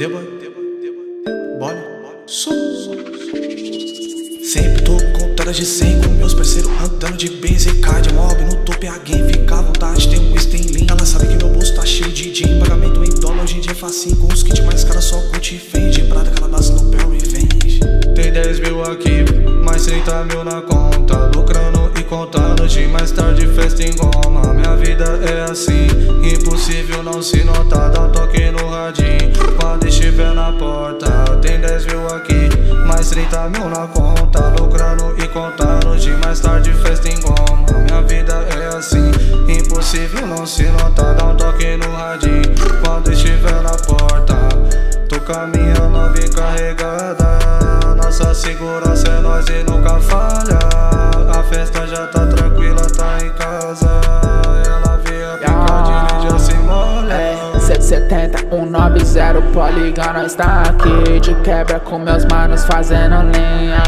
Deba, deba, deba, bora, sou. Sempre tô com taras de 100 com meus parceiros andando de Benz e card mob no top é game, fica à vontade tem um tem link ela sabe que meu bolso tá cheio de din pagamento em dólar hoje em dia é facinho com os kits mais caras, só curte e vende prata calabaça no pé e vende tem 10 mil aqui mais 30 mil na conta contando de mais tarde festa em goma. Minha vida é assim, impossível não se notar, dá um toque no radinho quando estiver na porta. Tem 10 mil aqui, mais 30 mil na conta, lucrando e contando de mais tarde festa em goma. Minha vida é assim, impossível não se notar, dá um toque no radinho quando estiver na porta. Tô com a minha 190, polígono nós tá aqui De quebra com meus manos fazendo linha.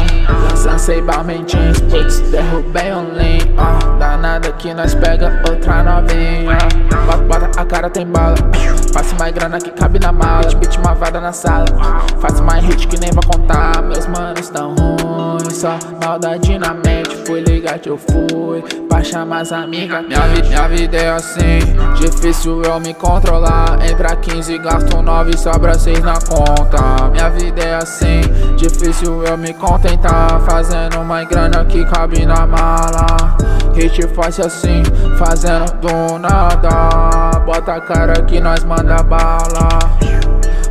Lancei balmentinhos, putz, derrubei um lean uh, Danada que nós pega outra novinha. Bota, bota a cara, tem bala. Faço mais grana que cabe na mala. Beat uma vada na sala. Faço mais hit que nem vou contar. Meus manos tão ruins Só maldade na mente Fui ligar que eu fui Pra chamar as amigas. Minha, vi, minha vida é assim Difícil eu me controlar. Entra 15, gasto 9 Sobra 6 na conta. Minha vida é assim Difícil eu me contentar. Fazendo uma grana que cabe na mala. Hit faz assim Fazendo do nada. Bota a cara que nós manda bala.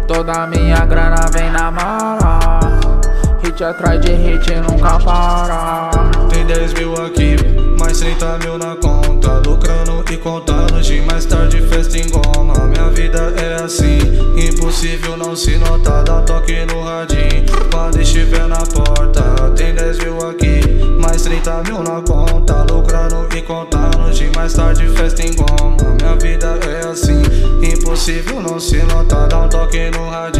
Toda minha grana vem na mala Atrás de nunca para Tem 10 mil aqui, mais 30 mil na conta, lucrando e contando de mais tarde festa em goma. Minha vida é assim, impossível não se notar, dá toque no radinho quando estiver na porta. Tem 10 mil aqui, mais 30 mil na conta, lucrando e contando de mais tarde festa em goma. Minha vida é assim, impossível não se notar, dá um toque no radinho